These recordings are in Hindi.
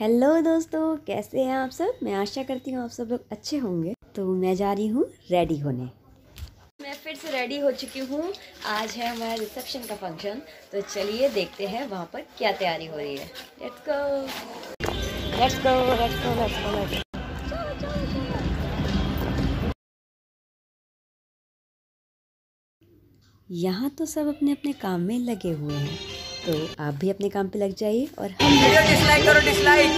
हेलो दोस्तों कैसे हैं आप सब? मैं आशा करती हूँ आप सब लोग अच्छे होंगे। तो मैं जा रही हूँ रेडी होने। मैं फिर से रेडी हो चुकी हूँ। आज है हमारा रिसेप्शन का फ़ंक्शन तो चलिए देखते हैं वहाँ पर क्या तैयारी हो रही है। Let's go let's go let's go let's go let's यहाँ तो सब अपने अपने काम में लगे हुए हैं। तो आप भी अपने काम पे लग जाइए और हम डिसलाइक करो डिसलाइक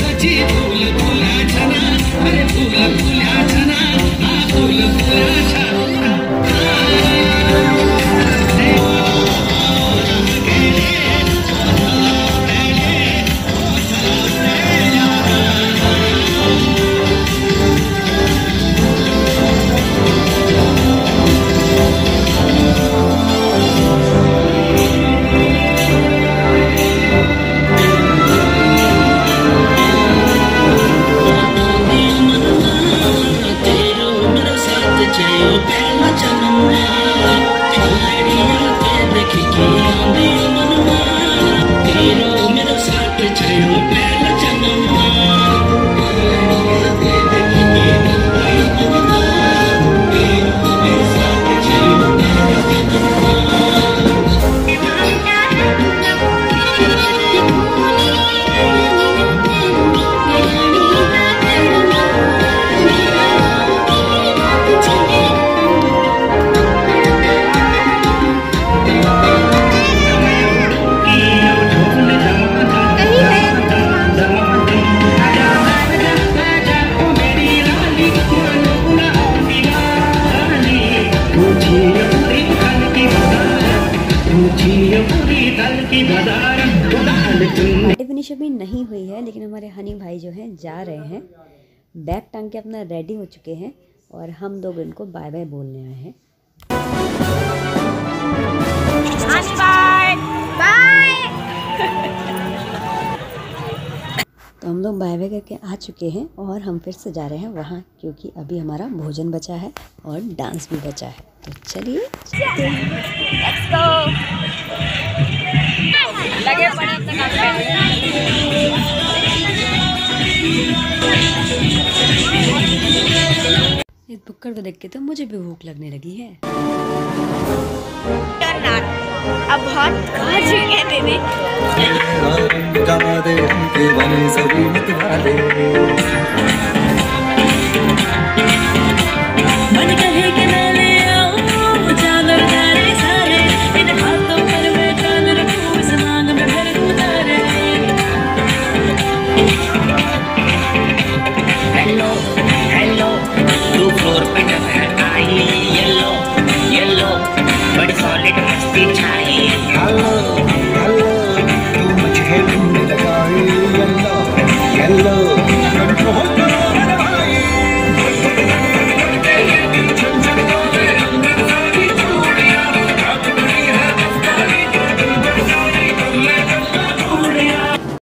सजी फूल फुलाचना अरे फूल फुलाचना हा फूल फुलाचना निशा भी नहीं हुई है लेकिन हमारे हनी भाई जो हैं जा रहे हैं। बैग टांग के अपना रेडी हो चुके हैं और हम लोग इनको बाय बाय बोलने आए हैं। तो हम लोग बाय बाय करके आ चुके हैं और हम फिर से जा रहे हैं वहाँ क्योंकि अभी हमारा भोजन बचा है और डांस भी बचा है। तो चलिए। लगे पड़े अपने काम इस बुक्कर को देख के तो मुझे भी भूख लगने लगी है। अब बहुत खा चुके हैं दीदी